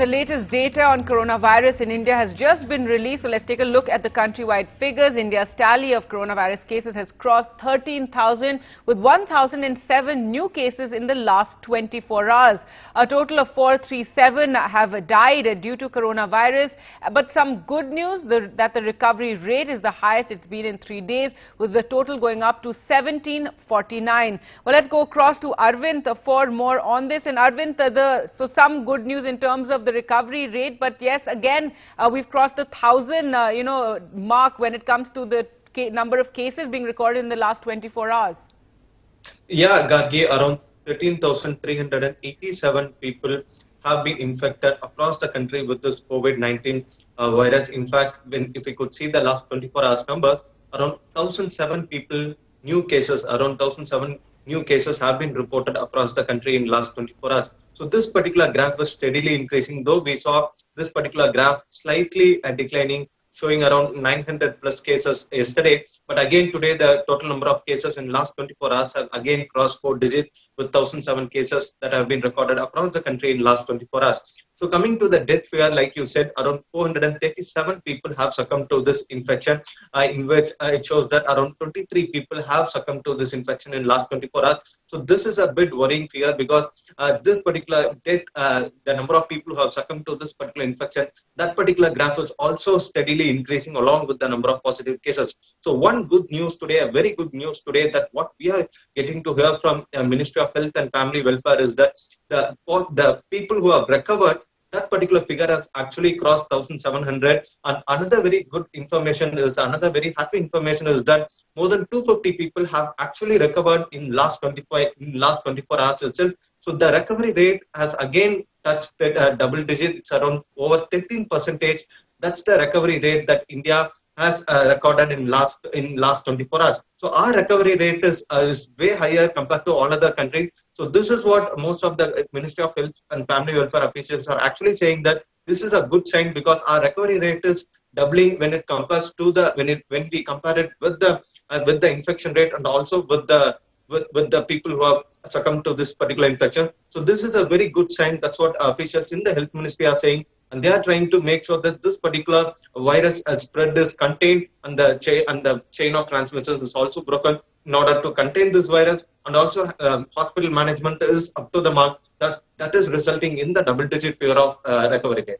The latest data on coronavirus in India has just been released. So let's take a look at the countrywide figures. India's tally of coronavirus cases has crossed 13,000 with 1,007 new cases in the last 24 hours. A total of 437 have died due to coronavirus. But some good news the, that the recovery rate is the highest it's been in three days with the total going up to 1749. Well, let's go across to Arvind for more on this. And Arvind, the, so some good news in terms of of the recovery rate. But yes, again, uh, we've crossed the thousand, uh, you know, mark when it comes to the number of cases being recorded in the last 24 hours. Yeah, Gargi, around 13,387 people have been infected across the country with this COVID-19 uh, virus. In fact, when, if we could see the last 24 hours numbers, around 1,007 people, new cases, around 1,007 new cases have been reported across the country in last 24 hours. So this particular graph was steadily increasing, though we saw this particular graph slightly uh, declining, showing around 900 plus cases yesterday. But again, today, the total number of cases in last 24 hours have again crossed four digits with 1,007 cases that have been recorded across the country in last 24 hours. So coming to the death figure, like you said, around 437 people have succumbed to this infection, uh, in which uh, it shows that around 23 people have succumbed to this infection in last 24 hours. So this is a bit worrying figure because uh, this particular death, uh, the number of people who have succumbed to this particular infection, that particular graph is also steadily increasing along with the number of positive cases. So one good news today, a very good news today that what we are getting to hear from uh, Ministry of Health and Family Welfare is that the, the people who have recovered that particular figure has actually crossed 1700 and another very good information is another very happy information is that more than 250 people have actually recovered in last 25 in last 24 hours itself. So the recovery rate has again touched the uh, double digit it's around over 13 percentage. That's the recovery rate that india has uh, recorded in last in last 24 hours. So our recovery rate is uh, is way higher compared to all other countries. So this is what most of the Ministry of Health and Family Welfare officials are actually saying that this is a good sign because our recovery rate is doubling when it compares to the when it when we compare it with the uh, with the infection rate and also with the with, with the people who have succumbed to this particular infection. So this is a very good sign. That's what officials in the health ministry are saying and they are trying to make sure that this particular virus spread is contained and the chain and the chain of transmission is also broken in order to contain this virus. And also um, hospital management is up to the mark. That that is resulting in the double digit figure of uh, recovery rate